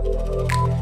Música